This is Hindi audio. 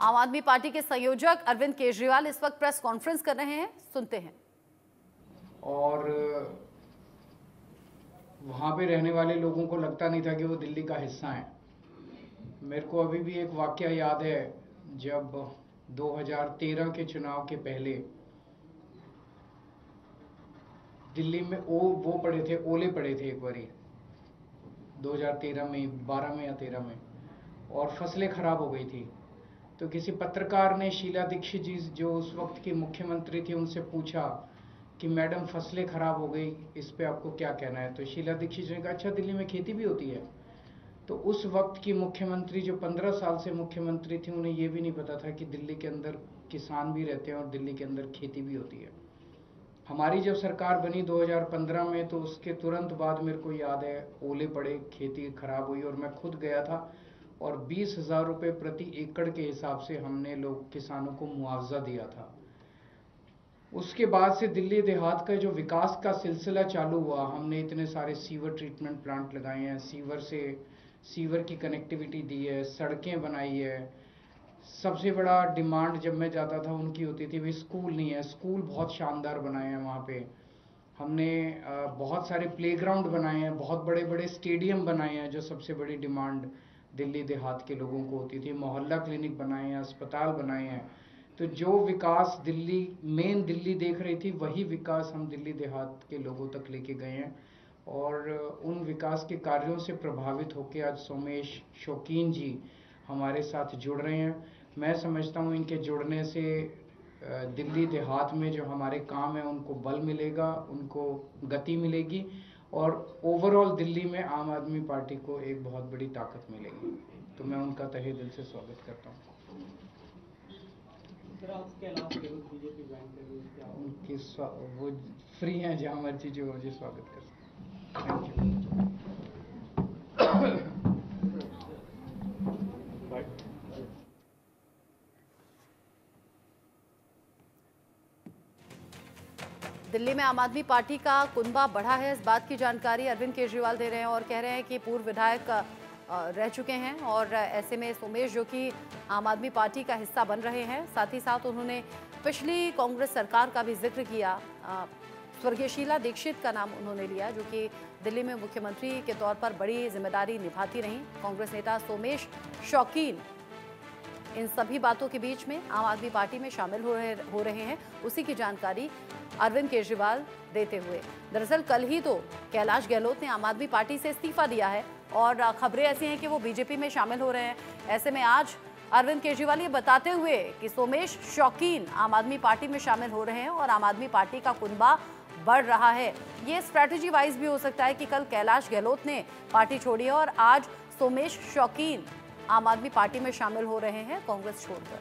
आम आदमी पार्टी के संयोजक अरविंद केजरीवाल इस वक्त प्रेस कॉन्फ्रेंस कर रहे हैं। सुनते हैं। और, वहाँ पे रहने वाले लोगों को लगता नहीं था कि वो दिल्ली का हिस्सा है। मेरे को अभी भी एक वाक्य याद है, जब 2013 के चुनाव के पहले दिल्ली में ओ, वो पड़े थे, ओले पड़े थे एक बारी 2013 में 12 में या 13 में, और फ़सलें खराब हो गई थी। तो किसी पत्रकार ने शीला दीक्षित जी जो उस वक्त की मुख्यमंत्री थी, उनसे पूछा कि मैडम, फ़सलें खराब हो गई, इस पे आपको क्या कहना है? तो शीला दीक्षित जी ने कहा अच्छा दिल्ली में खेती भी होती है। तो उस वक्त की मुख्यमंत्री, जो पंद्रह साल से मुख्यमंत्री थी, उन्हें ये भी नहीं पता था कि दिल्ली के अंदर किसान भी रहते हैं और दिल्ली के अंदर खेती भी होती है। हमारी जब सरकार बनी 2015 में तो उसके तुरंत बाद मेरे को याद है, ओले पड़े, खेती खराब हुई और मैं खुद गया था। और बीस हज़ार रुपये प्रति एकड़ के हिसाब से हमने लोग किसानों को मुआवजा दिया था। उसके बाद से दिल्ली देहात का जो विकास का सिलसिला चालू हुआ, हमने इतने सारे सीवर ट्रीटमेंट प्लांट लगाए हैं, सीवर से, सीवर की कनेक्टिविटी दी है, सड़कें बनाई है। सबसे बड़ा डिमांड जब मैं जाता था, उनकी होती थी, भाई स्कूल नहीं है, स्कूल बहुत शानदार बनाए हैं वहाँ पे। हमने बहुत सारे प्लेग्राउंड बनाए हैं, बहुत बड़े बड़े स्टेडियम बनाए हैं, जो सबसे बड़ी डिमांड। दिल्ली देहात के लोगों को होती थी, मोहल्ला क्लिनिक बनाए हैं, अस्पताल बनाए हैं। तो जो विकास दिल्ली मेन दिल्ली देख रही थी, वही विकास हम दिल्ली देहात के लोगों तक लेके गए हैं। और उन विकास के कार्यों से प्रभावित होकर आज सोमेश शौकीन जी हमारे साथ जुड़ रहे हैं। मैं समझता हूँ इनके जुड़ने से दिल्ली देहात में जो हमारे काम है, उनको बल मिलेगा, उनको गति मिलेगी। और ओवरऑल दिल्ली में आम आदमी पार्टी को एक बहुत बड़ी ताकत मिलेगी। तो मैं उनका तहे दिल से स्वागत करता हूँ। उनकी वो फ्री हैं जहाँ मर्ज़ी जो मुझे स्वागत कर थैंक यू दिल्ली में आम आदमी पार्टी का कुनबा बढ़ा है। इस बात की जानकारी अरविंद केजरीवाल दे रहे हैं और कह रहे हैं कि पूर्व विधायक रह चुके हैं और ऐसे में सोमेश जो कि आम आदमी पार्टी का हिस्सा बन रहे हैं। साथ ही साथ उन्होंने पिछली कांग्रेस सरकार का भी ज़िक्र किया। स्वर्गीय शीला दीक्षित का नाम उन्होंने लिया, जो कि दिल्ली में मुख्यमंत्री के तौर पर बड़ी ज़िम्मेदारी निभाती रहीं। कांग्रेस नेता सोमेश शौकीन इन सभी बातों के बीच में आम आदमी पार्टी में शामिल हो रहे हो रहे हैं। उसी की जानकारी अरविंद केजरीवाल देते हुए। दरअसल कल ही तो कैलाश गहलोत ने आम आदमी पार्टी से इस्तीफा दिया है और खबरें ऐसी हैं कि वो बीजेपी में शामिल हो रहे हैं। ऐसे में आज अरविंद केजरीवाल ये बताते हुए कि सोमेश शौकीन आम आदमी पार्टी में शामिल हो रहे हैं और आम आदमी पार्टी का कुनबा बढ़ रहा है। ये स्ट्रैटेजी वाइज भी हो सकता है कि कल कैलाश गहलोत ने पार्टी छोड़ी है और आज सोमेश शौकीन आम आदमी पार्टी में शामिल हो रहे हैं कांग्रेस छोड़कर।